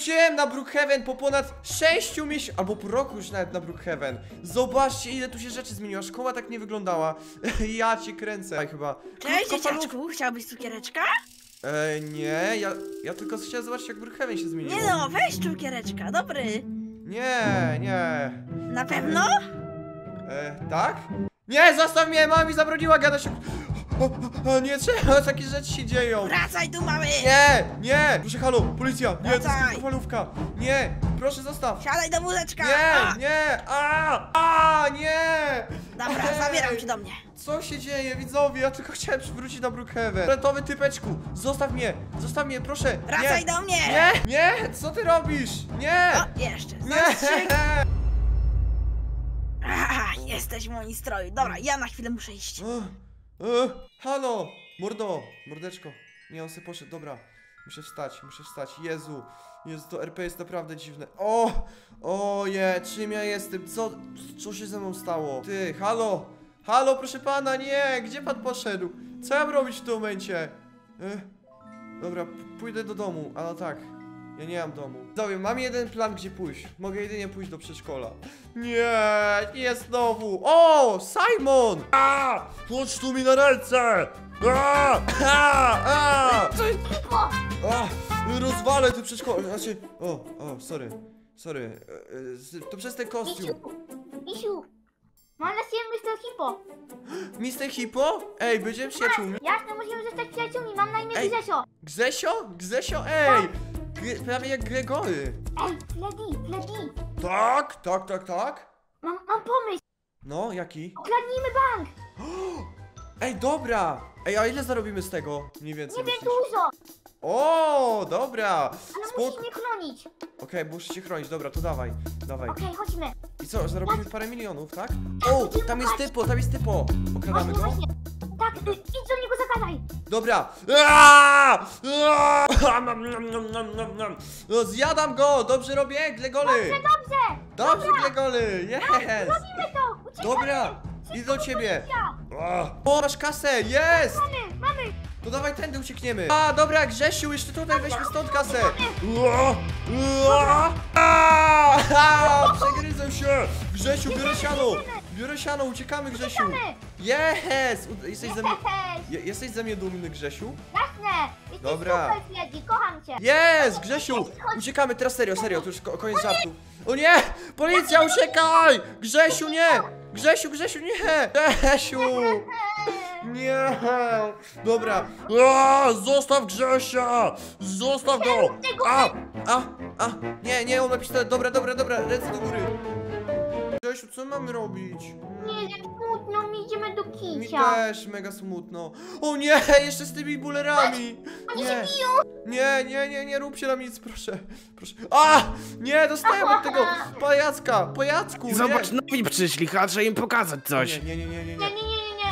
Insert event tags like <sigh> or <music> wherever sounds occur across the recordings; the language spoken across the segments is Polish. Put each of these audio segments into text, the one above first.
wróciłem na Brookhaven po ponad 6 miesiącach, albo po roku już nawet na Brookhaven. Zobaczcie, ile tu się rzeczy zmieniła. Szkoła tak nie wyglądała. <laughs> ja cię kręcę. Aj, chyba. Cześć, dzieciaczku, chciałbyś cukiereczka? E, nie, ja, ja tylko chciałem zobaczyć, jak Brookhaven się zmieniło. Nie no, weź cukiereczka, dobry. Nie, nie. Na pewno? E, tak? Nie, zostaw mnie, mama mi zabroniła gadać. O, o, nie trzeba, takie rzeczy się dzieją. Wracaj tu, mały. Nie, nie! Proszę, halo, policja! Nie, to jest krótkofalówka! Nie, proszę zostaw! Siadaj do wózeczka. Nie, nie! A, a, nie! Dobra, Ej, zabieram cię do mnie. Co się dzieje, widzowie? Ja tylko chciałem przywrócić na Brookhaven. Fioletowy typeczku, zostaw mnie! Zostaw mnie, proszę! Wracaj nie. do mnie. Nie, nie! Co ty robisz? Nie! O, jeszcze. Nie! <laughs> Aha, jesteś w moim stroju. Dobra, ja na chwilę muszę iść. O, o, halo! Mordo! Mordeczko. Nie, on sobie poszedł, dobra. Muszę wstać, muszę wstać. Jezu! Jezu, to RP jest naprawdę dziwne. O! O je, czym ja jestem? Co, co się ze mną stało? Ty, halo! Halo, proszę pana, nie! Gdzie pan poszedł? Co ja mam robić w tym momencie? E, dobra, pójdę do domu, ale tak. Ja nie mam domu. Dobra, mam jeden plan, gdzie pójść. Mogę jedynie pójść do przedszkola. Nie, nie znowu. O, Simon! A! Chodź tu mi na ręce! A! A! A! A! Rozwalę tu przedszkole. Znaczy, o, o, sorry. Sorry. E, e, To przez ten kostium. Misiu, mam na siebie Mr. Hippo. Mr. Hippo? Ej, będziemy przyjaciółmi. Jasne, musimy zostać przyjaciółmi, mam na imię Ej. Grzesio. Gzesio? Gzesio? Ej! Gre- Prawie jak Gregory. Ej, Freddy, Freddy, Tak, tak, tak, tak. mam, mam pomysł, No, jaki? okradnijmy bank. <gasps> Ej, dobra! Ej, a ile zarobimy z tego? Mniej więcej. Nie wiem, myślisz? dużo, O, dobra! ale Spok- musisz mnie chronić. Okej, muszę cię chronić, dobra, to dawaj, dawaj. Okej, chodźmy. I co, zarobimy parę milionów, tak? O, tam jest typo, tam jest typo! Okradamy Właśnie, go? właśnie. Tak, y, idź do niego, zagadaj. Dobra! Aaaa! Aaaa! No, zjadam go! Dobrze robię, Glegoly! Dobrze, Dobrze, Glegoly! Yes! robimy to. Uciekamy. Dobra! Idę do ciebie! Ja. O, masz kasę! Jest! Mamy, mamy. To dawaj tędy uciekniemy. A, dobra, Grzesiu, jeszcze tutaj weźmy stąd kasę. Ua, ua, a, a, Przegryzę się. Grzesiu, biorę siano. Biorę siano, uciekamy, Grzesiu. Jest! U- Jesteś ze mnie... Je, jesteś ze mnie dumny, Grzesiu? jasne. Dobra. super, Freddy, kocham cię. Jest, Grzesiu! Uciekamy, teraz serio, serio, to już ko koniec żartów. O nie! Policja, uciekaj! Grzesiu, nie! Grzesiu, Grzesiu, nie! Grzesiu! Nie! Dobra. A, zostaw Grzesia! Zostaw go! A! A! A! Nie, nie, on ma pistolet. Dobra, dobra, dobra, ręce do góry. Grzesiu, co mamy robić? Nie wiem, smutno, mi idziemy do Mi kicia. też mega smutno. O nie, <laughs> jeszcze z tymi bulerami. Nie. Nie, nie, nie, nie rób się nam nic, proszę. Proszę. A! Nie, dostałem od tego <laughs> pajacka, pajacku. nie. Zobacz, nowi przyszli, trzeba im pokazać coś. Nie, nie, nie, nie, nie. Nie, nie,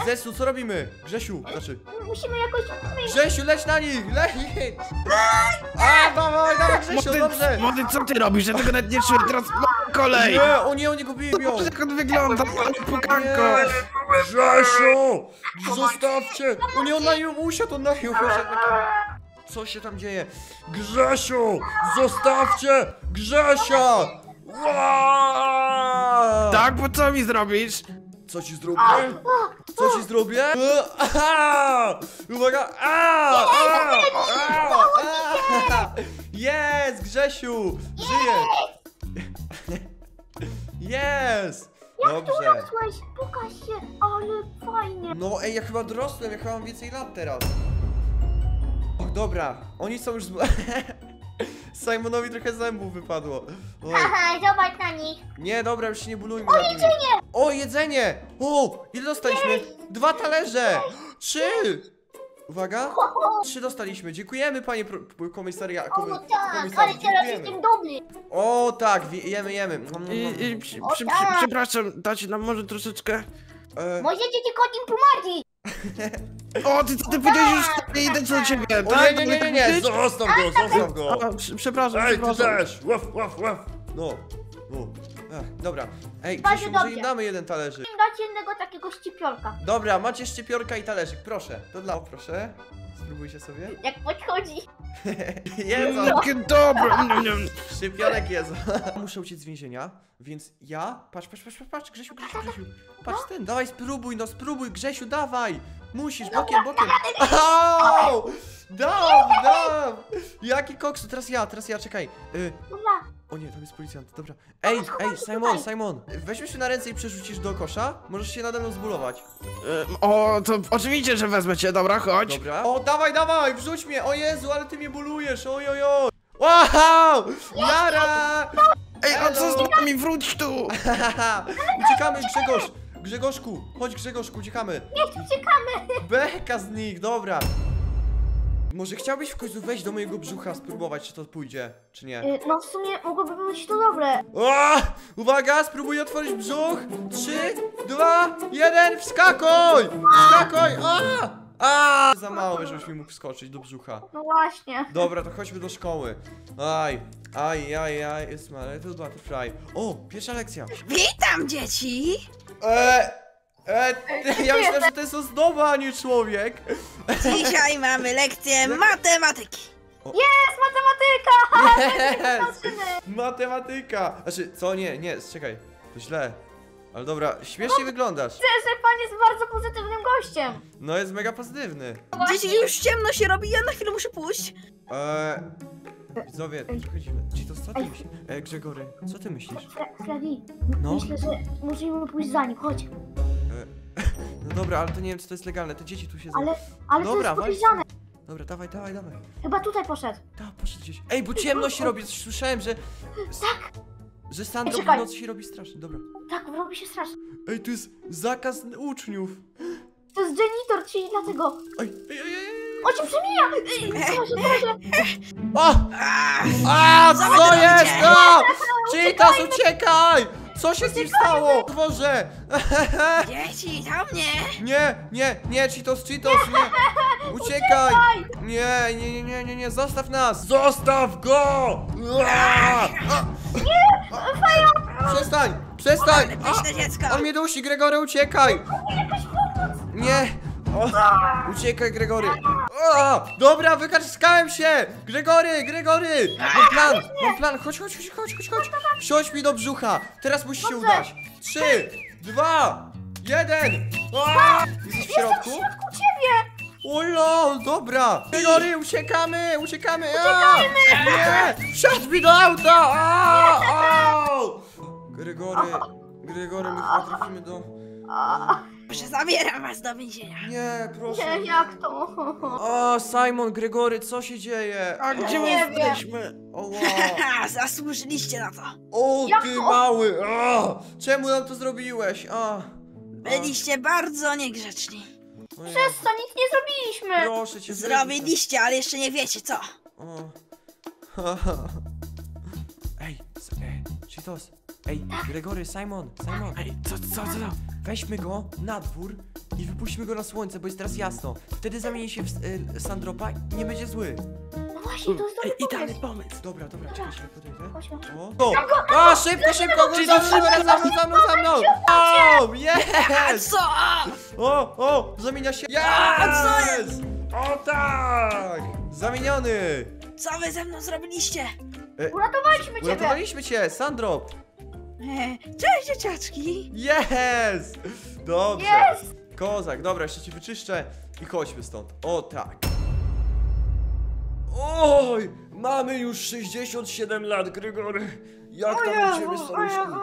Zesu, co robimy? Grzesiu, znaczy. Musimy jakoś... Grzesiu, leć na nich, leć! A, dawaj, dawaj, Grzesiu, Młody, dobrze! młody, co ty robisz? Ja tego nawet nie czuję, teraz mam kolej! Nie, o nie, oni go biją! Zobacz, jak on wygląda, ale pukanko! Grzesiu! Zostawcie! O nie, on na nią usiadł, on na nią usiadł. Co się tam dzieje? Grzesiu! Zostawcie! Grzesia! Ła! Tak, bo co mi zrobisz? Co ci zrobię? Co ci zrobię? Aha! Uwaga! A! A! A! <laughs> A! Jest! Grzesiu! Żyje! <laughs> Jest! Dobrze. Urosłeś, pokaż się, ale fajnie. No ej, ja chyba dorosłem, ja chyba mam więcej lat teraz. Och, dobra, oni są już z... <laughs> Simonowi trochę zębów wypadło. Oj. Haha, zobacz na nich. Nie, dobra, już się nie bólujmy O, jedzenie! O, jedzenie! O, ile dostaliśmy? Dwa talerze! Trzy! Uwaga, trzy dostaliśmy. Dziękujemy, panie pro- komisaria. O komi- tak, komisarzu, ale teraz dziękujemy. jestem dobry. O, tak, wi- jemy, jemy. Mm, mm, I, mm. i, przy, O, przy, tak. przy, przepraszam, dacie nam może troszeczkę? E, Możecie tylko nim pomadzić. O, ty co ty powiedziałeś już nie idę co do ciebie, tak? nie, nie, nie, nie, nie, zostaw go, zostaw go. A, prze- przepraszam, Ej, ty przepraszam. też! Łaf, łaf, łaf! No, no. Ech, dobra. Ej, Bardzo Grzesiu, może dobrze. im damy jeden talerzyk. Im dać jednego takiego ścipiolka. Dobra, macie szczypiorka i talerzyk, proszę. To dla... O, proszę. Spróbujcie sobie. Jak podchodzi. <laughs> Jedzą! Jakie dobre. Szczypionek jest. <laughs> Muszę uciec z więzienia, więc ja... Patrz, patrz, patrz, patrz, Grzesiu, Grzesiu, Grzesiu. Patrz ten, dawaj spróbuj, no spróbuj, Grzesiu, dawaj. Musisz, bokiem, bokiem. Au! Dam, dam! Jaki koksu, teraz ja, teraz ja, czekaj. Y, Dobra. O nie, tam jest policjant, dobra. Ej, ej, Simon, Simon, weźmiesz się na ręce i przerzucisz do kosza? Możesz się nade mną zbulować. E, O, to oczywiście, że wezmę cię, dobra, chodź. Dobra. O, dawaj, dawaj, wrzuć mnie! O Jezu, ale ty mnie bulujesz, oj, oj, oj. Wow! Jara! Ej, a co z nami? Wróć tu. Haha, <laughs> uciekamy, Grzegorz! Grzegorzku, chodź Grzegorzku, uciekamy. Niech tu uciekamy. Beka z nich, dobra. Może chciałbyś w końcu wejść do mojego brzucha, spróbować, czy to pójdzie, czy nie? Y, No w sumie mogłoby być to dobre. O! Uwaga, spróbuj otworzyć brzuch! Trzy, dwa, jeden, wskakuj! Wskakuj! A! A! Za mały, żebyś mi mógł wskoczyć do brzucha. No właśnie. Dobra, to chodźmy do szkoły. Aj, aj, aj, aj, jest my little butterfly. O, pierwsza lekcja. Witam, dzieci! Eee, e, ja myślę, że to jest ozdoba, a nie człowiek. Dzisiaj mamy lekcję <laughs> matematyki. Jest matematyka! <laughs> Jest! Zobaczymy. Matematyka. Znaczy, co? Nie, nie, czekaj. To źle. Ale dobra, śmiesznie wyglądasz. Widzę, że pan jest bardzo pozytywnym gościem. No, jest mega pozytywny. Dzieci, już ciemno się robi, ja na chwilę muszę pójść. Eee, widzowie, dziwne. Czy to co ty myślisz? E, Gregory, co ty myślisz? Freddy, No? myślę, że musimy pójść za nim, chodź. No dobra, ale to nie wiem, czy to jest legalne. Te dzieci tu siedzą. Ale, ale Dobra, to weź. jest podejrzane. Dobra, dawaj, dawaj, dawaj. Chyba tutaj poszedł. Da, poszedł gdzieś. Ej, bo ciemno się robi, coś słyszałem, że... Tak, Że Sandro w Czekaj. nocy się robi strasznie, dobra. tak, robi się strasznie. Ej, tu jest zakaz uczniów. To jest janitor, czyli dlatego. Ej, ej, ej, ej. On się przemija! Ej, Schowaj się, się! O! A, Co jest? A! Cheetas, uciekaj! Co się z nim stało? Boże! <laughs> dzieci, do mnie! Nie, nie, nie, Cheetos, Cheetos, nie! <laughs> Uciekaj! Nie, nie, nie, nie, nie, nie, zostaw nas! Zostaw go! Ua! A! Przestań, przestań! A! Pyszne dziecko! On mnie dusi, Gregory, uciekaj! Nie! O, uciekaj, Gregory! O, dobra, wykaczkałem się! Gregory, Gregory! Mam plan, mam plan, chodź, chodź, chodź, chodź, chodź, chodź! Wsiądź mi do brzucha! Teraz musi się udać! Trzy, dwa, jeden! A! Jesteś w środku? U ciebie! O lol, dobra! Gregory, uciekamy, uciekamy! Uciekamy! Nie! Wsiadł mi do auta! A, au! Gregory, Gregory, my chyba trafimy do... Proszę, zabieram was do więzienia. Nie, proszę. Nie, jak to? <laughs> O, Simon, Gregory, co się dzieje? A gdzie o, my nie wiem. jesteśmy? O, wow. <laughs> Zasłużyliście na to. o Jak ty to? mały! O, czemu nam to zrobiłeś? O, Byliście bardzo niegrzeczni. ojej. Przez co nic nie zrobiliśmy! Proszę cię, Zrobiliście, ale jeszcze nie wiecie co. O. <laughs> Ej, s- ej, Cheetos. Ej, Gregory, Simon, Simon. Ej, co, co, co? Weźmy go na dwór i wypuśćmy go na słońce, bo jest teraz jasno. Wtedy zamieni się w y, Sandropa i nie będzie zły. No właśnie, to jest Ej, dobry idealny pomysł. pomysł. Dobra, dobra, czekaj, czekaj, podejdę. Chodźmy. O! O! A, szybko, szybko! Go za mną, za mną, za mną, za mną! O! Jest! co? O! O! Zamienia się! co Jest! O tak! Zamieniony! co wy ze mną zrobiliście? Uratowaliśmy ciebie! Uratowaliśmy cię, Sandrop! E, Cześć, dzieciaczki. Jest! Dobrze! Jest! Kozak, dobra, jeszcze ci wyczyszczę i chodźmy stąd. O tak! Oj! Mamy już 67 lat, Gregory! Jak tam u ciebie, staruszku?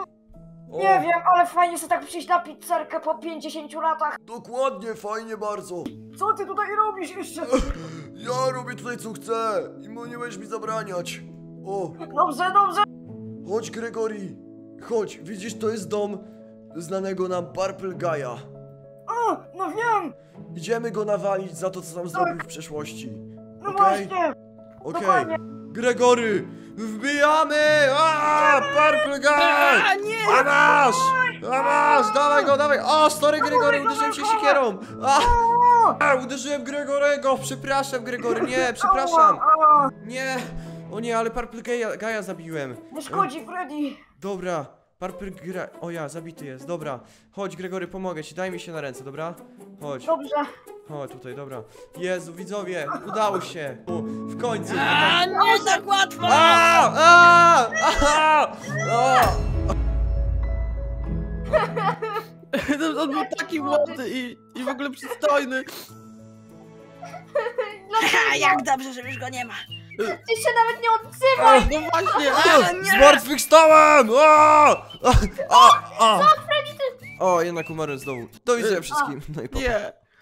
O, Nie wiem, ale fajnie sobie tak przyjść na pizzerkę po 50 latach. Dokładnie, fajnie bardzo. Co ty tutaj robisz jeszcze? Ja robię tutaj co chcę i mu nie będziesz mi zabraniać. O, Dobrze, dobrze. chodź Gregory. Chodź, widzisz, to jest dom znanego nam Purple Guy'a. O, no wiem. Idziemy go nawalić za to, co nam zrobił w przeszłości. No Okej? właśnie. Okej. Dokładnie. Gregory, wbijamy! A, Purple Guy! A nie! A masz! A masz! Dawaj go, dawaj! O, sorry Gregory, uderzyłem się sikierą! A, a, uderzyłem Gregorego! Przepraszam Gregory, nie, przepraszam! Nie! O nie, ale Purple Guy'a Guy'a zabiłem. Nie szkodzi, Freddy. Dobra, Purple gra... O ja, zabity jest, dobra. Chodź Gregory, pomogę ci, daj mi się na ręce, dobra? Chodź. Dobrze. Chodź tutaj, dobra. Jezu, widzowie, udało się. U, w końcu. A, nie tak łatwo! A, a, a, a. No, <laughs> On był taki młody i, i w ogóle przystojny. <laughs> Ha, <laughs> jak dobrze, że już go nie ma. Ty się nawet nie odzywaj! No właśnie. A, Zmartwychwstałem! A, a, a. O, jednak umarłem znowu. Do widzenia wszystkim. No i pa. Nie.